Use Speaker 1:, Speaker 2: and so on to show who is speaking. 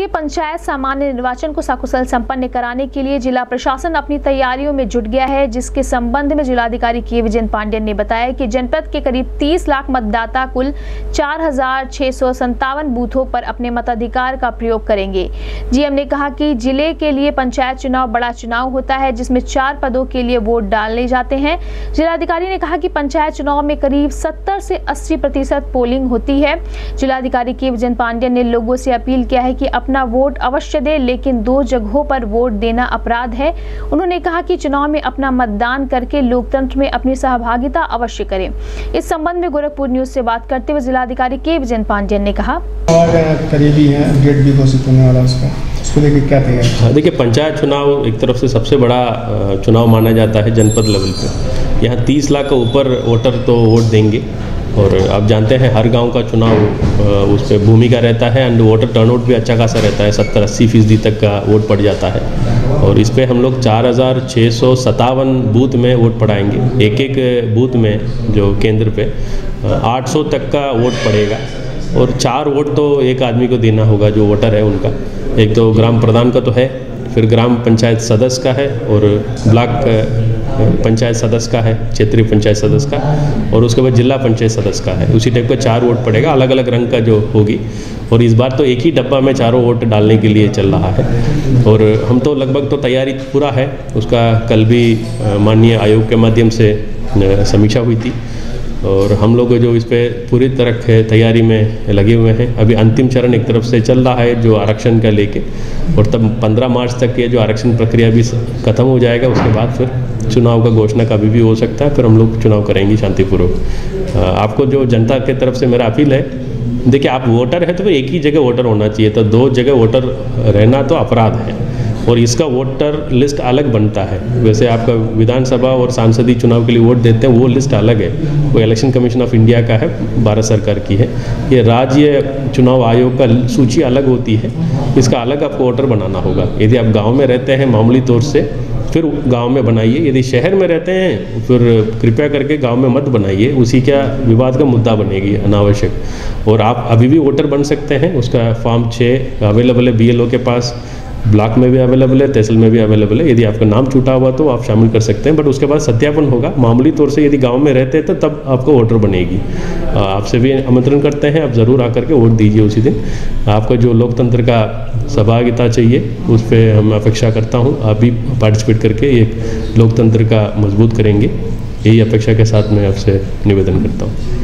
Speaker 1: स्तरीय पंचायत सामान्य निर्वाचन को सकुशल संपन्न कराने के लिए जिला प्रशासन अपनी तैयारियों में जुट गया है, जिसके संबंध में जिलाधिकारी के विजय पांडेन ने बताया कि जनपद के करीब 30 लाख मतदाता कुल चार बूथों पर अपने मताधिकार का प्रयोग करेंगे। जीएम ने कहा कि ज़िले के लिए पंचायत चुनाव बड़ा चुनाव होता है, जिसमें चार पदों के लिए वोट डालने जाते हैं। जिलाधिकारी ने कहा कि पंचायत चुनाव में करीब सत्तर से अस्सी प्रतिशत पोलिंग होती है। जिलाधिकारी के विजय पांडेन ने लोगों से अपील किया है कि अपना वोट अवश्य दे लेकिन दो जगहों पर वोट देना अपराध है। उन्होंने कहा कि चुनाव में अपना मतदान करके लोकतंत्र में अपनी सहभागिता अवश्य करें। इस संबंध में गोरखपुर न्यूज़ से बात करते हुए जिलाधिकारी के विजय पांडेन ने कहा।
Speaker 2: करीबी है अपडेट भी घोषित होने वाला उसका। उसको लेकर क्या तैयारी?
Speaker 3: देखिए पंचायत चुनाव एक तरफ़ से सबसे बड़ा चुनाव माना जाता है जनपद लेवल पे। यहाँ तीस लाख का ऊपर वोटर तो वोट देंगे। और आप जानते हैं हर गाँव का चुनाव उस पर भूमिका रहता है एंड वोटर टर्नआउट भी अच्छा खासा रहता है, सत्तर अस्सी फ़ीसदी तक का वोट पड़ जाता है। और इस पर हम लोग चार हज़ार छः सौ सतावन बूथ में वोट पड़ाएँगे एक एक बूथ में जो केंद्र पे 800 तक का वोट पड़ेगा। और चार वोट तो एक आदमी को देना होगा जो वोटर है उनका। एक तो ग्राम प्रधान का तो है, फिर ग्राम पंचायत सदस्य का है और ब्लॉक पंचायत सदस्य का है, क्षेत्रीय पंचायत सदस्य का, और उसके बाद जिला पंचायत सदस्य का है। उसी टाइप का चार वोट पड़ेगा अलग अलग रंग का जो होगी। और इस बार तो एक ही डब्बा में चारों वोट डालने के लिए चल रहा है। और हम तो लगभग तो तैयारी पूरा है। उसका कल भी माननीय आयोग के माध्यम से समीक्षा हुई थी। और हम लोग जो इस पर पूरी तरह तैयारी में लगे हुए हैं। अभी अंतिम चरण एक तरफ़ से चल रहा है जो आरक्षण का लेके, और तब 15 मार्च तक ये जो आरक्षण प्रक्रिया भी खत्म हो जाएगा, उसके बाद फिर चुनाव का घोषणा कभी भी हो सकता है, फिर हम लोग चुनाव करेंगे शांतिपूर्वक। आपको जो जनता की तरफ़ से मेरा अपील है, देखिए आप वोटर है तो एक ही जगह वोटर होना चाहिए तो दो जगह वोटर रहना तो अपराध है। और इसका वोटर लिस्ट अलग बनता है। वैसे आपका विधानसभा और सांसदीय चुनाव के लिए वोट देते हैं, वो लिस्ट अलग है। वो इलेक्शन कमीशन ऑफ़ इंडिया का है, भारत सरकार की है। ये राज्य चुनाव आयोग का सूची अलग होती है। इसका अलग आपको वोटर बनाना होगा। यदि आप गाँव में रहते हैं मामूली तौर से, फिर गाँव में बनाइए। यदि शहर में रहते हैं, फिर कृपया करके गाँव में मत बनाइए। उसी का विवाद का मुद्दा बनेगी अनावश्यक। और आप अभी भी वोटर बन सकते हैं। उसका फॉर्म छः अवेलेबल है बी के पास। ब्लॉक में भी अवेलेबल है, तहसील में भी अवेलेबल है। यदि आपका नाम छूटा हुआ तो आप शामिल कर सकते हैं, बट उसके बाद सत्यापन होगा। मामूली तौर से यदि गाँव में रहते हैं तो तब आपको वोटर बनेगी। आपसे भी आमंत्रण करते हैं, आप ज़रूर आकर के वोट दीजिए उसी दिन। आपका जो लोकतंत्र का सहभागिता चाहिए, उस पर हम अपेक्षा करता हूँ। आप भी पार्टिसिपेट करके एक लोकतंत्र का मज़बूत करेंगे। यही अपेक्षा के साथ मैं आपसे निवेदन करता हूँ।